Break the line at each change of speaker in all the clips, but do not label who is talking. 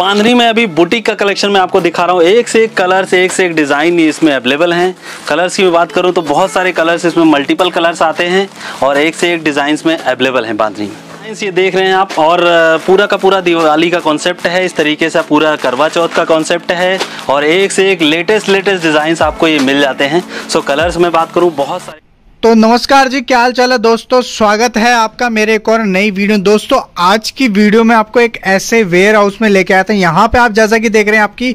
बांधनी में अभी बुटीक का कलेक्शन मैं आपको दिखा रहा हूँ। एक से एक कलर से एक से एक डिज़ाइन इसमें अवेलेबल हैं। कलर्स की बात करूँ तो बहुत सारे कलर्स इसमें मल्टीपल कलर्स आते हैं और एक से एक डिज़ाइन में अवेलेबल हैं बांधनी। में ये देख रहे हैं आप और पूरा का पूरा दिवाली का कॉन्सेप्ट है। इस तरीके से पूरा करवा चौथ का कॉन्सेप्ट है और एक से एक लेटेस्ट लेटेस्ट डिज़ाइन आपको ये मिल जाते हैं। सो कलर्स में बात करूँ, बहुत सारे
तो नमस्कार जी, क्या हाल चाल है दोस्तों? स्वागत है आपका मेरे एक और नई वीडियो दोस्तों, आज की वीडियो में आपको एक ऐसे वेयर हाउस में लेके आया था। यहाँ पे आप जैसा कि देख रहे हैं आपकी,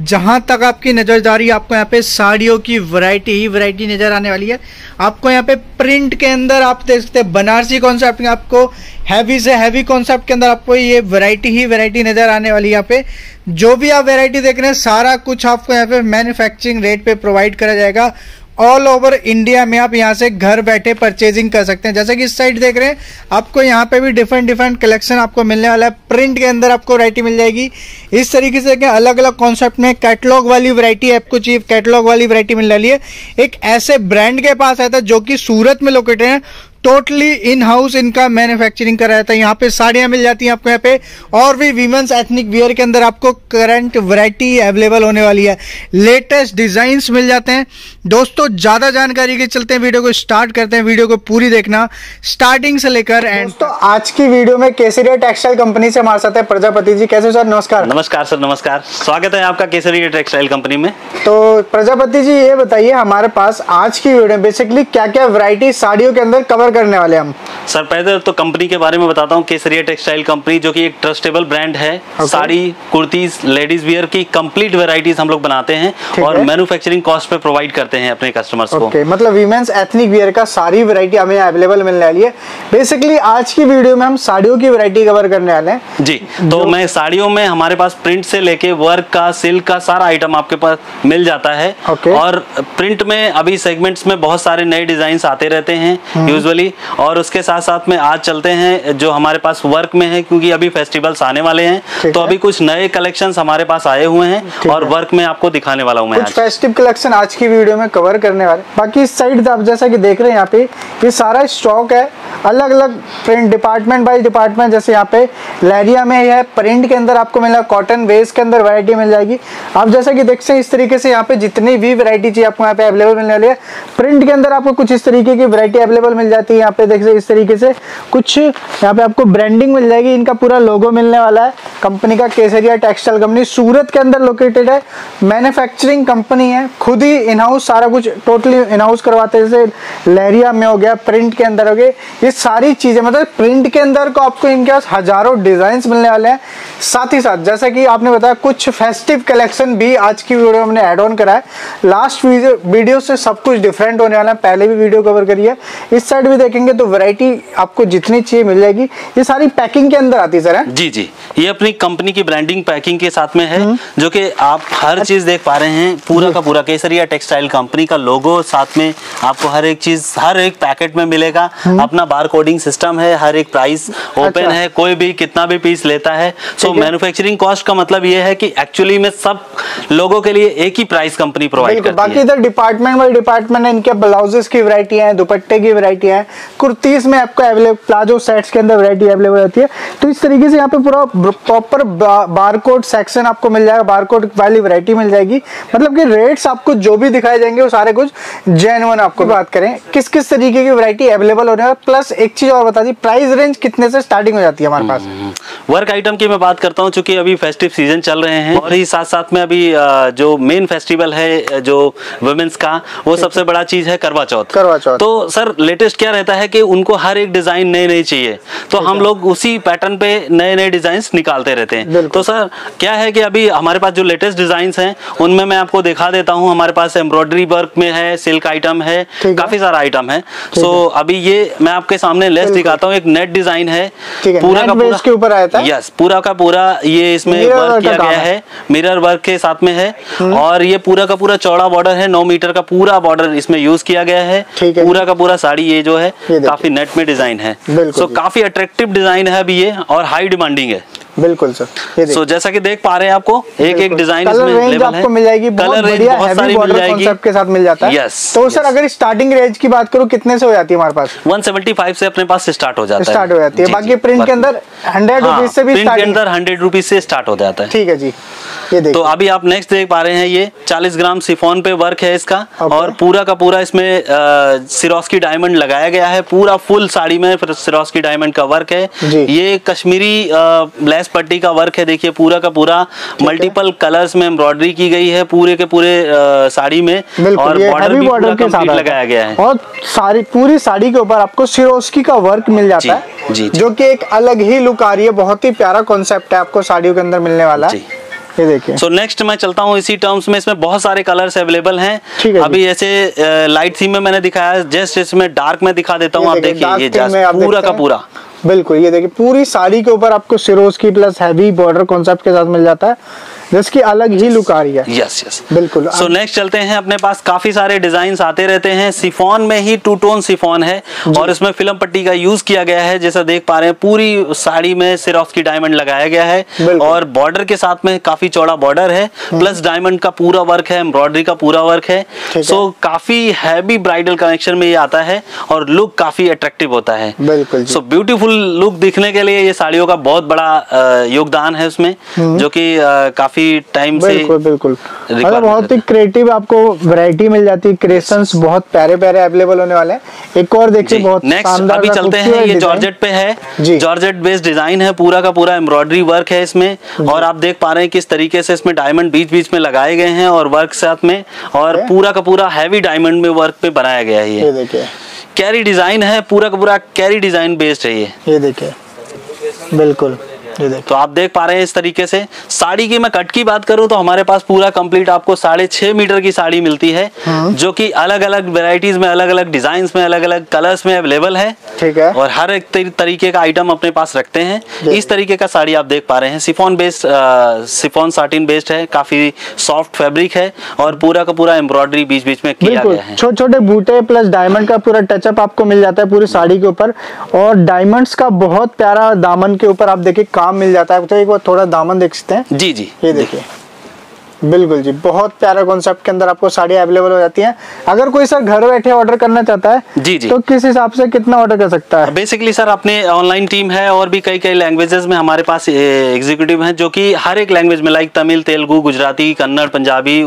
जहाँ तक आपकी नज़र जा रही है, आपको यहाँ पे साड़ियों की वैरायटी ही वैरायटी नज़र आने वाली है। आपको यहाँ पे प्रिंट के अंदर आप देख सकते हैं, बनारसी कॉन्सेप्ट में आपको हैवी से हैवी कॉन्सेप्ट के अंदर आपको ये वैरायटी ही वैरायटी नज़र आने वाली है यहाँ पे। जो भी आप वैरायटी देख रहे हैं, सारा कुछ आपको यहाँ पे मैन्युफैक्चरिंग रेट पे प्रोवाइड करा जाएगा। ऑल ओवर इंडिया में आप यहाँ से घर बैठे परचेजिंग कर सकते हैं। जैसे कि इस साइड देख रहे हैं, आपको यहाँ पे भी डिफरेंट डिफरेंट कलेक्शन आपको मिलने वाला है। प्रिंट के अंदर आपको वरायटी मिल जाएगी। इस तरीके से अलग अलग कॉन्सेप्ट में कैटलॉग वाली वरायटी आपको चीफ कैटलॉग वाली वरायटी मिल रही है। एक ऐसे ब्रांड के पास आता है जो कि सूरत में लोकेटेड है टोटली इन हाउस इनका मैन्युफैक्चरिंग कराया था। यहाँ पे साड़ियाँ मिल जाती हैं आपको यहाँ पे। और भी वीमेंस एथनिक वियर के अंदर आपको करंट वैरायटी अवेलेबल होने वाली है। लेटेस्ट डिज़ाइन मिल जाते हैं। दोस्तों ज़्यादा जानकारी के चलते हैं। वीडियो को स्टार्ट करते हैं। वीडियो को पूरी देखना। स्टार्टिंग से लेकर एंड तो आज की वीडियो में केसरिया टेक्सटाइल कंपनी से हमारे साथ है प्रजापति जी। कैसे सर? नमस्कार।
नमस्कार सर नमस्कार। स्वागत है आपका केसरिया टेक्सटाइल कंपनी में।
तो प्रजापति जी ये बताइए हमारे पास आज की वीडियो में बेसिकली क्या क्या वरायटी साड़ियों के अंदर कवर करने वाले हम।
सर पहले तो कंपनी के बारे में बताता हूँ केसरिया टेक्सटाइल कंपनी जो कि एक ट्रस्टेबल ब्रांड है okay. Sari kurtis ladies wear की कंप्लीट वेराइटीज हम लोग बनाते हैं और मैन्युफैक्चरिंग कॉस्ट पे प्रोवाइड करते हैं अपने कस्टमर्स
okay. को मतलब वीमेंस एथनिक वियर का सारी वेरायटी हमें अवेलेबल मिलने वाली है बेसिकली आज की वीडियो में हम साड़ियों की वेरायटी कवर करने वाले हैं
जी तो मैं साड़ियों में हमारे पास प्रिंट से लेके वर्क का सिल्क का सारा आइटम आपके पास मिल जाता है और प्रिंट में अभी सेगमेंट्स में बहुत सारे नए डिज़ाइन आते रहते हैं यूजुअली हम्म। और उसके साथ साथ साथ में आज चलते हैं जो हमारे पास वर्क में है क्योंकि अभी फेस्टिवल्स आने वाले हैं तो अभी कुछ नए कलेक्शन हमारे पास आए हुए हैं और है? वर्क में आपको दिखाने वाला हूँ मैं
फेस्टिव कलेक्शन आज की वीडियो में कवर करने वाले। बाकी इस साइड आप जैसा की देख रहे हैं यहाँ पे ये सारा स्टॉक है अलग अलग प्रिंट डिपार्टमेंट बाई डिपार्टमेंट जैसे यहाँ पे लहरिया में है प्रिंट के अंदर आपको मिला कॉटन बेस के अंदर वैरायटी मिल जाएगी। आप जैसा कि देख सकते इस तरीके से यहाँ पे जितनी भी वैरायटी चाहिए आपको यहाँ पे अवेलेबल मिलने वाली है प्रिंट के अंदर आपको कुछ इस तरीके की वैरायटी अवेलेबल मिल जाती है। यहाँ पे देख सकते इस तरीके से कुछ यहाँ पे आपको ब्रांडिंग मिल जाएगी, इनका पूरा लोगो मिलने वाला है। कंपनी का केसरिया टेक्सटाइल कंपनी सूरत के अंदर लोकेटेड है। मैन्युफैक्चरिंग कंपनी है, खुद ही इन हाउस सारा कुछ टोटली इन हाउस करवाते जैसे लहरिया में हो गया प्रिंट के अंदर हो गए ये सारी चीज़ें मतलब प्रिंट के अंदर को आपको इनके पास हज़ारों डिज़ाइन मिलने वाले हैं। साथ ही साथ जैसा कि आपने बताया कुछ फेस्टिव कलेक्शन भी आज की वीडियो में हमने एड ऑन करा है। लास्ट वीडियो से सब कुछ डिफरेंट होने वाला है। पहले भी वीडियो कवर करी है। इस साइड भी देखेंगे तो वैरायटी आपको जितनी चाहिए मिल जाएगी। ये सारी पैकिंग के अंदर आती है सर
जी जी। ये अपनी कंपनी की ब्रांडिंग पैकिंग के साथ में है हम्म। जो कि आप हर चीज़ देख पा रहे हैं पूरा का पूरा। केसरिया टेक्सटाइल कंपनी का लोगो साथ में आपको हर एक चीज़ हर एक पैकेट में मिलेगा। हम्म। अपना बार कोडिंग सिस्टम है हर एक प्राइस ओपन अच्छा। है कोई भी कितना भी पीस लेता है सो मैन्युफैक्चरिंग कॉस्ट का मतलब ये है कि एक्चुअली में सब लोगों के लिए एक ही प्राइस कंपनी प्रोवाइड करती
बाकी इधर डिपार्टमेंट वाले डिपार्टमेंट है इनके ब्लाउजेस की वैरायटी है दुपट्टे की वैरायटी है कुर्तीस में आपको अवेलेबल प्लाजो सेट्स के अंदर वैरायटी अवेलेबल रहती है। तो इस तरीके से यहाँ पे पूरा प्रॉपर बारकोड सेक्शन आपको मिल जाएगा बारकोड वाली वैरायटी मिल जाएगी। मतलब कि रेट्स आपको जो भी दिखाए जाएँगे वो सारे कुछ जेनवन आपको बात करें किस किस तरीके की वैरायटी अवेलेबल होने प्लस एक चीज़ और बता दी प्राइस रेंज कितने से स्टार्टिंग हो जाती है हमारे पास?
वर्क आइटम की मैं बात करता हूँ चूँकि अभी फेस्टिव सीज़न चल रहे हैं और ही साथ साथ में अभी जो मेन फेस्टिवल है जो वुमेन्स का वो सबसे बड़ा चीज़ है करवा चौथ।
करवा चौथ।
तो सर लेटेस्ट क्या रहता है कि उनको हर एक डिज़ाइन नए नए चाहिए। तो हम लोग उसी पैटर्न पे नए नए डिज़ाइन निकालते रहते हैं। तो सर क्या है कि अभी हमारे पास जो लेटेस्ट डिज़ाइन है उनमें मैं आपको दिखा देता हूँ। हमारे पास एम्ब्रॉयडरी वर्क में है सिल्क आइटम है काफ़ी सारा आइटम है। सो अभी ये मैं आपके सामने लेस दिखाता हूँ एक नेट डिज़ाइन है।
पूरा का पूरा के ऊपर आया था?
यस पूरा का पूरा ये इसमें वर्क किया गया है। मिरर वर्क के साथ में है। हम्म। और ये पूरा का पूरा चौड़ा बॉर्डर है नौ मीटर का पूरा बॉर्डर इसमें यूज़ किया गया है। पूरा का पूरा साड़ी ये जो है काफ़ी नेट में डिज़ाइन है। सो काफ़ी अट्रेक्टिव डिज़ाइन है अभी ये और हाई डिमांडिंग है।
बिल्कुल सर। ये
सो
देखिए।
जैसा कि देख पा रहे हैं आपको एक एक डिज़ाइन
कलर रेंज आपको मिल जाएगी बहुत बढ़िया
बहुत
हैवी
सारी मिल
बॉर्डर
जाएगी।
कॉन्सेप्ट के साथ मिल जाता है।
Yes,
तो सर अगर स्टार्टिंग रेंज की बात करूँ कितने से हो जाती है हमारे पास?
175 से अपने पास स्टार्ट हो जाता है।
स्टार्ट हो जाती है। बाकी प्रिंट के अंदर हंड्रेड
हाँ,
रुपीज़ से भी
प्रिंट के अंदर हंड्रेड रुपीज़ से स्टार्ट हो जाता है।
ठीक है जी। ये
तो अभी आप नेक्स्ट देख पा रहे हैं ये 40 ग्राम सिफोन पे वर्क है इसका।
Okay.
और पूरा का पूरा इसमें सिरोस्की डायमंड लगाया गया है। पूरा फुल साड़ी में सिरोस्की डायमंड का वर्क है। ये कश्मीरी लेस पट्टी का वर्क है देखिए पूरा का पूरा मल्टीपल कलर्स में एम्ब्रॉयडरी की गई है पूरे के पूरे साड़ी में और बॉर्डर भी
बॉर्डर के साथ
लगाया गया है
और सारी पूरी साड़ी के ऊपर आपको सिरोस्की का वर्क मिल जाता है
जी, जी।
जो कि एक अलग ही लुक आ रही है बहुत ही प्यारा कॉन्सेप्ट है आपको साड़ियों के अंदर मिलने वाला है। ये देखिए।
सो नेक्स्ट मैं चलता हूँ इसी टर्म्स में इसमें बहुत सारे कलर्स अवेलेबल हैं।
है
अभी ऐसे लाइट थीम में मैंने दिखाया जस्ट इसमें डार्क में दिखा देता हूँ आप
देखिए,
ये पूरा का पूरा।
बिल्कुल ये देखिए पूरी साड़ी के ऊपर आपको सिरोज की प्लस हैवी बॉर्डर कॉन्सेप्ट के साथ मिल जाता है। जिसकी अलग ही लुक आ रही है।
यस यस
बिल्कुल।
सो so, नेक्स्ट चलते हैं अपने पास काफ़ी सारे डिज़ाइन आते रहते हैं। सिफोन में ही टू टोन सिफोन है और इसमें फ़िल्म पट्टी का यूज़ किया गया है जैसा देख पा रहे हैं पूरी साड़ी में सिरोफ की डायमंड लगाया गया है और बॉर्डर के साथ में काफ़ी चौड़ा बॉर्डर है प्लस डायमंड का पूरा वर्क है एम्ब्रॉयडरी का पूरा वर्क है। सो काफ़ी हैवी ब्राइडल कनेक्शन में ये आता है और लुक काफ़ी अट्रैक्टिव होता है।
बिल्कुल
सो ब्यूटीफुल लुक दिखने के लिए ये साड़ियों का बहुत बड़ा योगदान है उसमें जो कि अ, काफ़ी टाइम से
बिल्कुल बिल्कुल। मतलब बहुत ही क्रिएटिव आपको वैरायटी मिल जाती है क्रिएशंस बहुत प्यारे प्यारे अवेलेबल होने वाले हैं। एक और देखिए बहुत
नेक्स्ट अभी चलते हैं ये जॉर्जेट पे है। जॉर्जेट बेस्ड डिज़ाइन है पूरा का पूरा एम्ब्रॉयडरी वर्क है इसमें। और आप देख पा रहे हैं किस तरीके से इसमें डायमंड बीच बीच में लगाए गए हैं और वर्क साथ में और पूरा का पूरा हैवी डायमंड में वर्क पे बनाया गया है
ये।
कैरी डिज़ाइन है पूरा का पूरा कैरी डिज़ाइन बेस्ड है ये।
ये देखिए। बिल्कुल। ये
तो आप देख पा रहे हैं इस तरीके से। साड़ी की मैं कट की बात करूँ तो हमारे पास पूरा कंप्लीट आपको साढ़े छह मीटर की साड़ी मिलती है जो कि अलग अलग वेराइटीज में अलग अलग डिज़ाइन में अलग अलग कलर्स में अवेलेबल है।
ठीक है।
और हर एक तरीके का आइटम अपने पास रखते हैं। इस तरीके का साड़ी आप देख पा रहे हैं। Chiffon based chiffon satin based है। काफ़ी सॉफ्ट फैब्रिक है और पूरा का पूरा एम्ब्रॉयडरी बीच बीच में किया गया है।
छोटे छोटे बूटे प्लस डायमंड का पूरा टचअप आपको मिल जाता है पूरी साड़ी के ऊपर। और डायमंड्स का बहुत प्यारा दामन के ऊपर आप देखिए काम मिल जाता है। तो एक बार थोड़ा दामन देख सकते हैं।
जी जी।
ये देखिए। बिल्कुल जी बहुत प्यारा कॉन्सेप्ट के अंदर आपको साड़ी अवेलेबल हो जाती है। अगर कोई सर घर बैठे ऑर्डर करना चाहता है
जी, जी।
तो किस हिसाब से कितना ऑर्डर कर सकता है?
बेसिकली सर अपने ऑनलाइन टीम है और भी कई कई लैंग्वेजेस में हमारे पास एग्जीक्यूटिव हैं जो कि हर एक लैंग्वेज में लाइक तमिल तेलुगु गुजराती कन्नड़ पंजाबी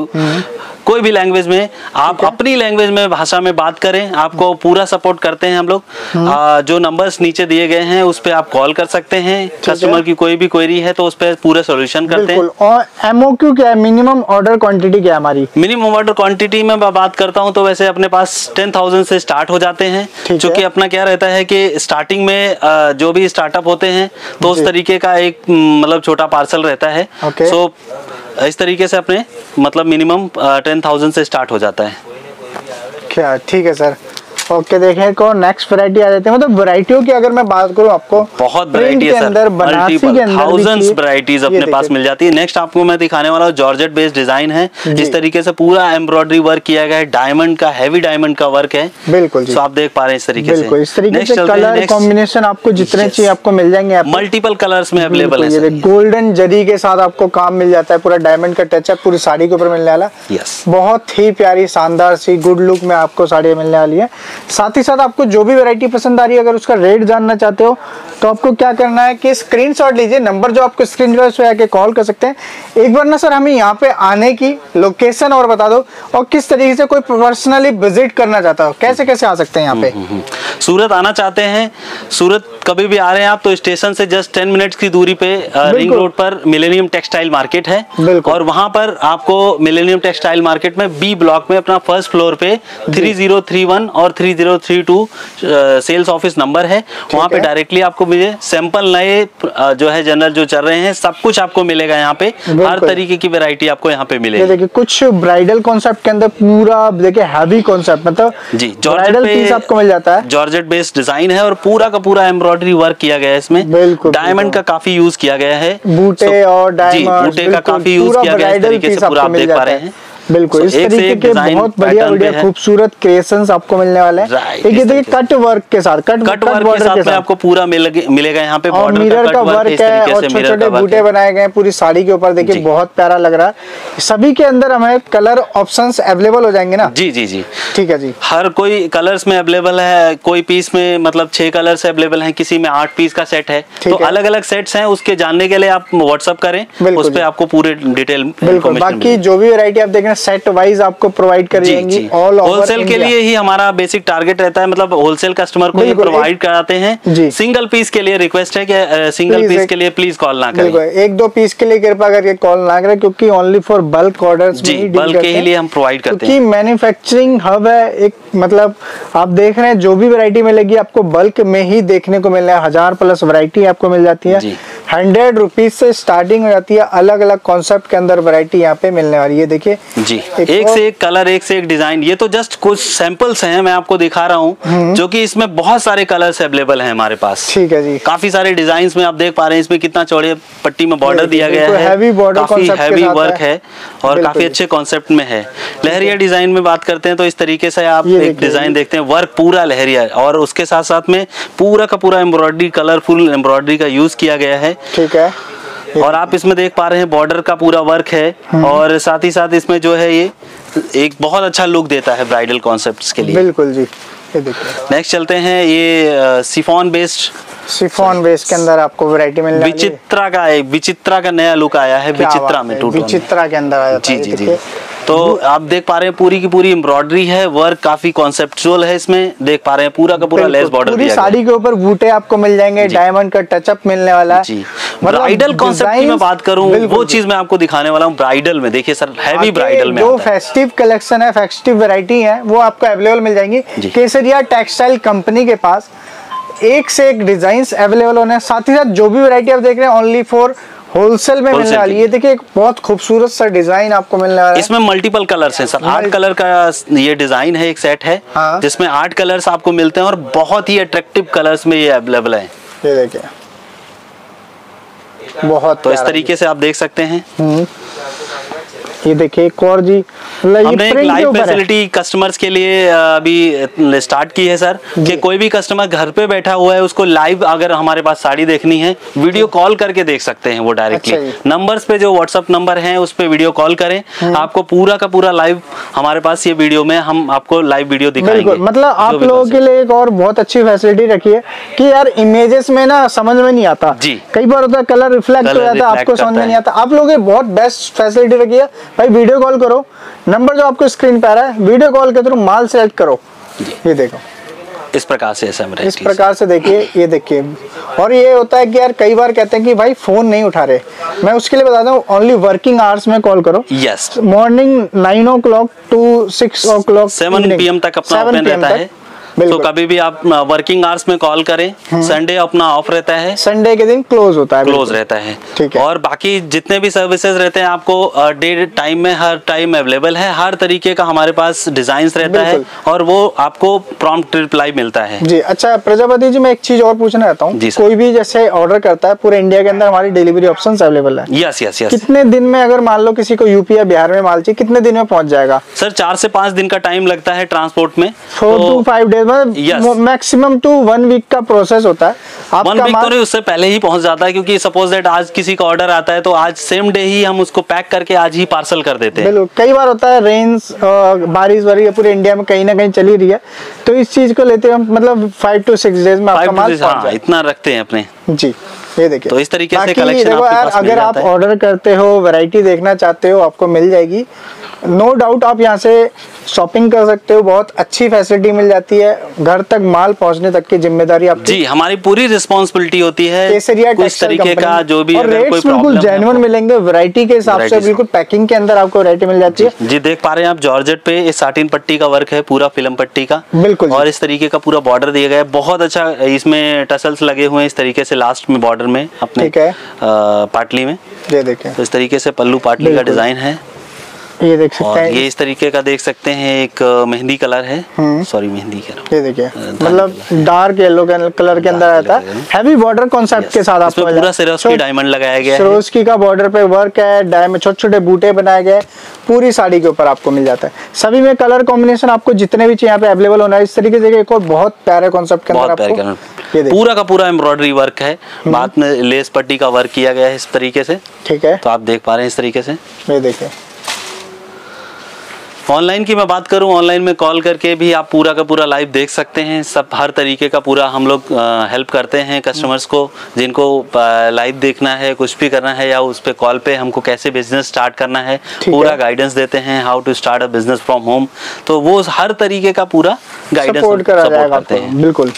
कोई भी लैंग्वेज में आप अपनी लैंग्वेज में भाषा में बात करें आपको पूरा सपोर्ट करते हैं हम लोग। आ, जो नंबर्स नीचे दिए गए हैं उस पर आप कॉल कर सकते हैं। कस्टमर की कोई भी क्वेरी है तो उस पर पूरा सोल्यूशन करते हैं।
और एमओक्यू क्या है? मिनिमम ऑर्डर क्वांटिटी क्या है हमारी?
मिनिमम ऑर्डर क्वांटिटी में बात करता हूँ तो वैसे अपने पास टेन थाउज़ेंड से स्टार्ट हो जाते हैं। क्योंकि अपना क्या रहता है कि स्टार्टिंग में जो भी स्टार्टअप होते हैं तो उस तरीके का एक मतलब छोटा पार्सल रहता है. सो इस तरीके से अपने मतलब मिनिमम टेन थाउज़ेंड से स्टार्ट हो जाता है।
क्या, ठीक है सर ओके देखें को नेक्स्ट वैरायटी आ जाती है। मतलब वैरायटियों की अगर मैं बात करूँ आपको
बहुत वैरायटी है
अंदर
सर
बनारसी के
मल्टीपल
अंदर
थाउजेंड्स वैरायटीज अपने पास मिल जाती है। नेक्स्ट आपको मैं दिखाने वाला हूँ जॉर्जेट बेस्ड डिज़ाइन है।
जी।
इस तरीके से पूरा एम्ब्रॉयडरी वर्क किया गया है। डायमंड का हैवी डायमंड का वर्क है।
बिल्कुल जी।
तो आप देख पा रहे हैं इस तरीके से।
बिल्कुल इस तरीके से कलर कॉम्बिनेशन आपको जितने चाहिए आपको मिल जाएँगे
मल्टीपल कलर्स में अवेलेबल है
गोल्डन जरी के साथ आपको काम मिल जाता है पूरा डायमंड का टच है पूरी साड़ी के ऊपर मिलने वाला। बहुत ही प्यारी शानदार सी गुड लुक में आपको साड़ी मिलने वाली है। साथ ही साथ आपको जो भी वैरायटी पसंद आ रही है अगर उसका रेट जानना चाहते हो तो आपको क्या करना है कि स्क्रीनशॉट लीजिए। नंबर जो आपको स्क्रीन पर उस पे आके कॉल कर सकते हैं। एक बार ना सर हमें यहाँ पे आने की लोकेशन और बता दो और किस तरीके से कोई पर्सनली विज़िट करना चाहता हो। कैसे कैसे आ सकते हैं यहाँ पे?
हम्म। सूरत आना चाहते हैं। सूरत कभी भी आ रहे हैं आप तो स्टेशन से जस्ट टेन मिनट्स की दूरी पे रिंग रोड पर मिलेनियम टेक्सटाइल मार्केट है। और वहाँ पर आपको मिलेनियम टेक्सटाइल मार्केट में बी ब्लॉक में अपना फ़र्स्ट फ्लोर पे 3031 और 3032 सेल्स ऑफ़िस नंबर है। वहाँ पे डायरेक्टली आपको मुझे सैंपल नए जो है जनरल जो चल रहे हैं सब कुछ आपको मिलेगा यहाँ पे। हर तरीके की वेरायटी आपको यहाँ पे मिलेगी।
देखिए कुछ ब्राइडल कॉन्सेप्ट के अंदर पूरा देखिए हैवी कॉन्सेप्ट मतलब
जी
ब्राइडल पीस आपको मिल जाता है।
जॉर्जेट बेस्ड डिज़ाइन है और पूरा का पूरा एम्ब्रॉयडरी वर्क किया गया है इसमें। डायमंड का काफ़ी यूज़ किया गया है।
बूटे और
बूटे का काफ़ी यूज़ किया गया है इस तरीके से पूरा आप देख पा रहे
है। बिल्कुल
So,
इस तरीके के बहुत बढ़िया बढ़िया खूबसूरत क्रिएशन आपको मिलने वाले हैं। एक ये देखिए कट वर्क के साथ कट
कट वर्क के साथ में आपको पूरा मिलेगा यहाँ पे
और मिरर
का वर्क
है और छोटे छोटे बूटे बनाए गए हैं पूरी साड़ी के ऊपर देखिए बहुत प्यारा लग रहा है। सभी के अंदर हमें कलर ऑप्शन अवेलेबल हो जाएँगे ना?
जी जी जी।
ठीक है जी।
हर कोई कलर्स में अवेलेबल है कोई पीस में मतलब छह कलर्स अवेलेबल है किसी में आठ पीस का सेट है। तो अलग अलग सेट्स हैं उसके जानने के लिए आप व्हाट्सअप करें उस
जी।
पे आपको पूरे डिटेल
बिल्कुल बाकी जो भी वेरायटी आप देख रहे हैं सेट वाइज आपको प्रोवाइड कर जाएँगी ऑल
होलसेल के लिए ही हमारा बेसिक टारगेट रहता है मतलब होलसेल कस्टमर को प्रोवाइड कराते हैं। सिंगल पीस के लिए रिक्वेस्ट है कि सिंगल पीस के लिए प्लीज़ कॉल ना करें।
एक दो पीस के लिए कृपा करके कॉल ना करें क्योंकि ओनली फॉर बल्क ऑर्डर ही करते
के लिए हम provide करते
क्योंकि मैन्युफैक्चरिंग हब है एक मतलब आप देख रहे हैं जो भी वैरायटी मिलेगी आपको बल्क में ही देखने को मिल रहा है। हज़ार प्लस वैरायटी आपको मिल जाती है।
जी।
हंड्रेड रुपीज़ से स्टार्टिंग हो जाती है अलग अलग कॉन्सेप्ट के अंदर वैरायटी यहाँ पे मिलने वाली है। देखिए
जी।
एक
एक से एक कलर एक से एक डिज़ाइन ये तो जस्ट कुछ सैंपल्स हैं मैं आपको दिखा रहा हूँ जो कि इसमें बहुत सारे कलर्स अवेलेबल हैं हमारे पास।
ठीक है जी।
काफ़ी सारे डिज़ाइन में आप देख पा रहे हैं इसमें कितना चौड़े पट्टी में बॉर्डर दिया गया है। काफ़ी हैवी वर्क
है।
है और काफ़ी अच्छे कॉन्सेप्ट में है। लहरिया डिज़ाइन में बात करते हैं तो इस तरीके से आप एक डिज़ाइन देखते हैं वर्क पूरा लहरिया और उसके साथ साथ में पूरा का पूरा एम्ब्रॉयडरी कलरफुल एम्ब्रॉयडरी का यूज़ किया गया है।
ठीक है।
और आप इसमें देख पा रहे हैं बॉर्डर का पूरा वर्क है और साथ ही साथ इसमें जो है ये एक बहुत अच्छा लुक देता है ब्राइडल कॉन्सेप्ट्स के लिए।
बिल्कुल जी ये देखिए।
नेक्स्ट चलते हैं ये सिफॉन बेस्ड
सिफॉन बेस के अंदर आपको वैरायटी मिल
विचित्रा का एक विचित्रा का नया लुक आया है विचित्रा में।
विचित्रा के अंदर आया
जी जी जी। तो आप देख पा रहे हैं पूरी की पूरी एम्ब्रॉयडरी है वर्क काफ़ी कॉन्सेप्चुअल है इसमें देख पा रहे हैं पूरा का पूरा लेस बॉर्डर
पूरी साड़ी के ऊपर बूटे आपको मिल जाएँगे डायमंड का टचअप मिलने वाला है।
जी।
मतलब
ब्राइडल कॉन्सेप्ट की मैं बात करूँ वो चीज़ मैं आपको दिखाने वाला हूँ ब्राइडल में। देखिए सर हैवी ब्राइडल में
जो। फेस्टिव कलेक्शन है फेस्टिव वैरायटी है वो आपको अवेलेबल मिल जाएँगी। केसरिया टेक्सटाइल कंपनी के पास एक से एक डिज़ाइन अवेलेबल होने साथ ही साथ जो भी वैरायटी आप देख रहे हैं ओनली फॉर होलसेल में मिलने वाली है। ये देखिए एक बहुत खूबसूरत सा डिज़ाइन आपको मिलने वाला है।
इसमें मल्टीपल कलर्स हैं सर आठ कलर का ये डिज़ाइन है एक सेट है
हाँ।
जिसमें आठ कलर्स आपको मिलते हैं और बहुत ही अट्रैक्टिव कलर्स में ये अवेलेबल है।
ये देखिए। बहुत
तो इस तरीके से आप देख सकते हैं।
हम्म। ये देखिए एक और जी। मतलब
हमने एक लाइव फैसिलिटी कस्टमर्स के लिए अभी स्टार्ट की है सर कि कोई भी कस्टमर घर पे बैठा हुआ है उसको लाइव अगर हमारे पास साड़ी देखनी है वीडियो कॉल करके देख सकते हैं वो डायरेक्टली
अच्छा
नंबर्स पे जो व्हाट्सअप नंबर हैं उस पे वीडियो कॉल करें। आपको पूरा का पूरा लाइव हमारे पास ये वीडियो में हम आपको लाइव वीडियो दिखाएँगे।
मतलब आप लोगों के लिए एक और बहुत अच्छी फैसिलिटी रखी है कि यार इमेजेस में ना समझ में नहीं आता।
जी।
कई बार होता है कलर रिफ्लेक्ट हो जाता है आपको समझ में नहीं आता। आप लोगों के बहुत बेस्ट फैसिलिटी रखी है। भाई वीडियो कॉल करो। नंबर जो आपको स्क्रीन पे आ रहा है वीडियो कॉल के थ्रू माल सेलेक्ट करो। ये देखो।
इस प्रकार से ऐसा
इस प्रकार से देखिए ये देखिए। और ये होता है कि यार कई बार कहते हैं कि भाई फ़ोन नहीं उठा रहे। मैं उसके लिए बताता हूँ ओनली वर्किंग आवर्स में कॉल करो।
Yes
morning nine o'clock to six o'clock
seven PM तक अपना ओपन रहता है। तो कभी भी आप वर्किंग आवर्स में कॉल करें। संडे अपना ऑफ़ रहता है।
संडे के दिन क्लोज होता है
क्लोज रहता है।
ठीक है।
और बाकी जितने भी सर्विसेज़ रहते हैं आपको डे टाइम में हर टाइम अवेलेबल है। हर तरीके का हमारे पास डिज़ाइन रहता है और वो आपको प्रॉम्प्ट रिप्लाई मिलता है।
जी अच्छा प्रजापति जी मैं एक चीज़ और पूछना चाहता हूँ। कोई भी जैसे ऑर्डर करता है पूरे इंडिया के अंदर हमारी डिलीवरी ऑप्शन अवेलेबल है।
यस यस यस
कितने दिन में अगर मान लो किसी को यूपी या बिहार में माल चाहिए कितने दिन में पहुँच जाएगा?
सर चार से पाँच दिन का टाइम लगता है ट्रांसपोर्ट में।
Four to five days maximum to one week का प्रोसेस होता है।
वन वीक तो नहीं उससे पहले ही पहुँच जाता है क्योंकि सपोज़ दैट आज किसी का ऑर्डर आता है तो आज सेम डे ही हम उसको पैक करके आज ही पार्सल कर देते हैं।
कई बार होता है रेन्स बारिश वारिश पूरे इंडिया में कहीं ना कहीं चली रही है। तो इस चीज़ को लेते हम मतलब फाइव टू सिक्स डेज़ में आपका माल
हाँ इतना रखते हैं अपने।
जी ये देखिए।
तो इस तरीके से collection
देखो
आपके
यार
पास
अगर आप ऑर्डर करते हो वैरायटी देखना चाहते हो आपको मिल जाएगी। नो डाउट आप यहाँ से शॉपिंग कर सकते हो बहुत अच्छी फैसिलिटी मिल जाती है घर तक माल पहुँचने तक की ज़िम्मेदारी आपकी।
जी हमारी पूरी रिस्पॉन्सिबिलिटी होती है कुछ तरीके का जो भी
रेट्स बिल्कुल जेन्युइन मिलेंगे वैरायटी के हिसाब से बिल्कुल पैकिंग के अंदर आपको वैरायटी मिल जाती है।
जी देख पा रहे हैं आप जॉर्जेट पे ये साटिन पट्टी का वर्क है पूरा फ़िल्म पट्टी का।
बिल्कुल
और इस तरीके का पूरा बॉर्डर दिया गया है। बहुत अच्छा इसमें टसल्स लगे हुए हैं इस तरीके से लास्ट में बॉर्डर में अपने पाटली में।
ये देखें
तो इस तरीके से पल्लू पाटली का डिज़ाइन है।
ये देख सकते हैं
ये इस तरीके का देख सकते हैं एक मेहंदी कलर है।
हम्म।
Sorry mehndi colour.
ये देखिए मतलब डार्क येलो कलर के अंदर आता है। हैवी बॉर्डर कॉन्सेप्ट के साथ आपको
पूरा सिरोस्की डायमंड लगाया गया है।
सिरोस्की का बॉर्डर पे वर्क है डायमंड छोटे छोटे बूटे बनाए गए पूरी साड़ी के ऊपर आपको मिल जाता है। सभी में कलर कॉम्बिनेशन आपको जितने भी चाहिए यहाँ पे अवेलेबल होना है। इस तरीके से एक और बहुत प्यारे कॉन्सेप्ट के अंदर आपको
पूरा का पूरा एम्ब्रॉयडरी वर्क है। बाद में लेस पट्टी का वर्क किया गया है इस तरीके से।
ठीक है।
तो आप देख पा रहे हैं इस तरीके से।
ये देखिए।
ऑनलाइन की मैं बात करूँ ऑनलाइन में कॉल करके भी आप पूरा का पूरा लाइव देख सकते हैं। सब हर तरीके का पूरा हम लोग हेल्प करते हैं कस्टमर्स को जिनको लाइव देखना है कुछ भी करना है या उस पर कॉल पे हमको कैसे बिज़नेस स्टार्ट करना है पूरा गाइडेंस देते हैं how to start a business from home तो वो हर तरीके का पूरा गाइडेंस
सपोर्ट
करते हैं।
बिल्कुल।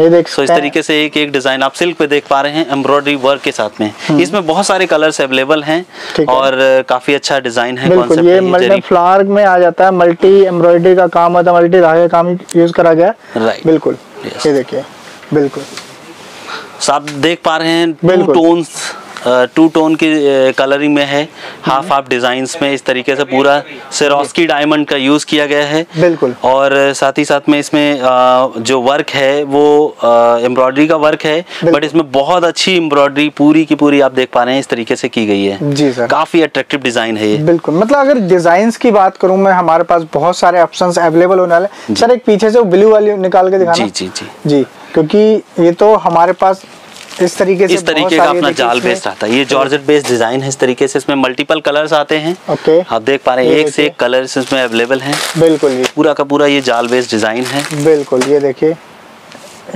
ये देख
सो इस तरीके से एक एक डिज़ाइन आप सिल्क पे देख पा रहे हैं एम्ब्रॉयडरी वर्क के साथ में। इसमें बहुत सारे कलर्स अवेलेबल हैं और है। काफ़ी अच्छा डिज़ाइन है
बिल्कुल ये मल्टी फ्लावर में आ जाता है मल्टी एम्ब्रॉयडरी का काम होता है मल्टी धागे का काम यूज़ करा गया।
राइट
बिल्कुल ये देखिए बिल्कुल।
आप देख पा रहे हैं टू टोन्स टू टोन की कलरिंग में है हाफ़ हाफ़ डिजाइन्स में इस तरीके से पूरा सिरोस्की डायमंड का यूज़ किया गया है।
बिल्कुल।
और साथ ही साथ में इसमें जो वर्क है वो एम्ब्रॉयडरी का वर्क है बट इसमें बहुत अच्छी एम्ब्रॉयडरी पूरी की पूरी आप देख पा रहे हैं इस तरीके से की गई है।
जी सर
काफ़ी अट्रैक्टिव डिज़ाइन है ये।
बिल्कुल। मतलब अगर डिज़ाइन की बात करूँ मैं हमारे पास बहुत सारे ऑप्शन अवेलेबल होने वाले सर एक पीछे से ब्लू वाली निकाल के दिखाना।
जी जी जी।
जी क्योंकि ये तो हमारे पास इस तरीके से
इस तरीके का अपना जाल
बेस
रहता आता है ये जॉर्ज बेस्ड डिज़ाइन है इस तरीके से। इसमें मल्टीपल कलर्स आते हैं।
ओके।
आप देख पा रहे हैं एक से एक कलर इसमें अवेलेबल हैं।
बिल्कुल ये।
पूरा का पूरा ये जाल बेस्ड डिज़ाइन है।
बिल्कुल ये देखिए।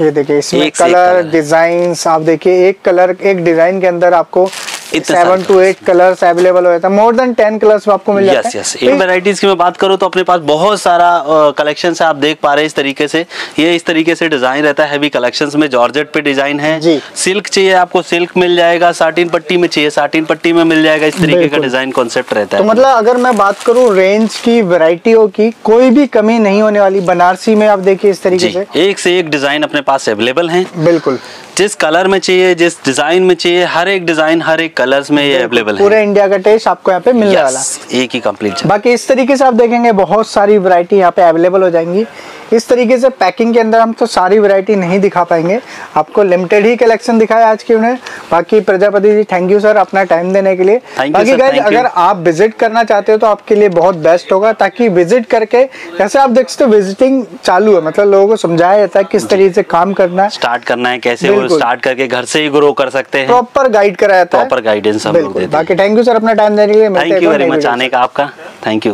ये देखिए इसमें कलर डिज़ाइन आप देखिए एक कलर एक डिज़ाइन के अंदर आपको seven to eight colours available हो जाता है मोर देन टेन कलर्स आपको मिल जाता है। तो
इन वेराइटीज की मैं बात करूँ तो अपने पास बहुत सारा कलेक्शन है। आप देख पा रहे हैं इस तरीके से। ये इस तरीके से डिज़ाइन रहता है। हैवी कलेक्शंस में जॉर्जेट पे डिज़ाइन है। सिल्क चाहिए आपको सिल्क मिल जाएगा। साटिन पट्टी में चाहिए साटिन पट्टी में मिल जाएगा। इस तरीके का डिज़ाइन कॉन्सेप्ट रहता
तो
है।
मतलब अगर मैं बात करूँ रेंज की वैरायटियों की कोई भी कमी नहीं होने वाली। बनारसी में आप देखिए इस तरीके से।
एक से एक डिज़ाइन अपने पास अवेलेबल है।
बिल्कुल।
जिस कलर में चाहिए जिस डिज़ाइन में चाहिए हर एक डिज़ाइन हर एक कलर्स में ये अवेलेबल है।
पूरे इंडिया का टेस्ट आपको यहाँ पे मिलने वाला
एक ही कंप्लीट
बाकी इस तरीके से आप देखेंगे बहुत सारी वरायटी यहाँ पे अवेलेबल हो जाएँगी। इस तरीके से पैकिंग के अंदर हम तो सारी वैरायटी नहीं दिखा पाएँगे। आपको लिमिटेड ही कलेक्शन दिखाया आज की उन्हें। बाकी Prajapati ji thank you sir अपना टाइम देने के लिए।
You,
बाकी
you.
अगर आप विज़िट करना चाहते हो तो आपके लिए बहुत बेस्ट होगा ताकि विज़िट करके जैसे आप देख सकते हो विजिटिंग चालू है मतलब लोगों को समझाया जाता है किस तरीके से काम करना है।
स्टार्ट करना है कैसे स्टार्ट करके घर से ही ग्रो कर सकते हैं।
प्रॉपर गाइड कराया
प्रॉपर गाइडेंस
बाकी थैंक यू सर अपना टाइम देने के लिए।
थैंक यू वेरी मच आने का आपका। Thank you